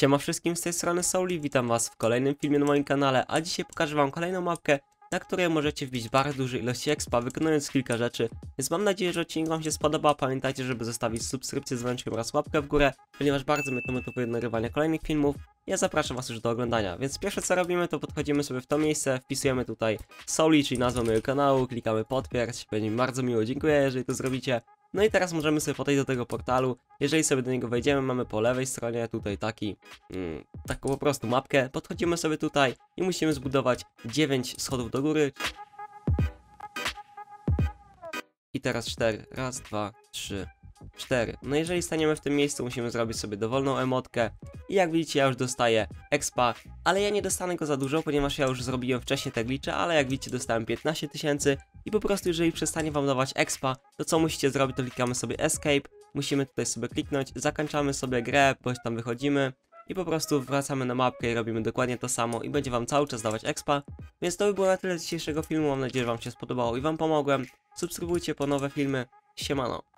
Siema wszystkim z tej strony Souli, witam was w kolejnym filmie na moim kanale, a dzisiaj pokażę wam kolejną mapkę, na której możecie wbić bardzo duże ilości expa, wykonując kilka rzeczy, więc mam nadzieję, że odcinek wam się spodoba, pamiętajcie, żeby zostawić subskrypcję z dzwoneczkiem oraz łapkę w górę, ponieważ bardzo mnie to motywuje do nagrywania kolejnych filmów, ja zapraszam was już do oglądania, więc pierwsze co robimy, to podchodzimy sobie w to miejsce, wpisujemy tutaj Souli, czyli nazwę mojego kanału, klikamy potwierdź, będzie mi bardzo miło, dziękuję, jeżeli to zrobicie. No i teraz możemy sobie podejść do tego portalu. Jeżeli sobie do niego wejdziemy, mamy po lewej stronie tutaj taki, mm, taką po prostu mapkę. Podchodzimy sobie tutaj i musimy zbudować 9 schodów do góry. I teraz 4. Raz, dwa, trzy, cztery. No jeżeli staniemy w tym miejscu, musimy zrobić sobie dowolną emotkę. I jak widzicie, ja już dostaję expa, ale ja nie dostanę go za dużo, ponieważ ja już zrobiłem wcześniej te glicze, ale jak widzicie, dostałem 15 tysięcy. I po prostu, jeżeli przestanie wam dawać expa, to co musicie zrobić, to klikamy sobie escape. Musimy tutaj sobie kliknąć, zakończamy sobie grę, bądź tam wychodzimy. I po prostu wracamy na mapkę i robimy dokładnie to samo i będzie wam cały czas dawać expa. Więc to by było na tyle z dzisiejszego filmu, mam nadzieję, że wam się spodobało i wam pomogłem. Subskrybujcie po nowe filmy. Siemano.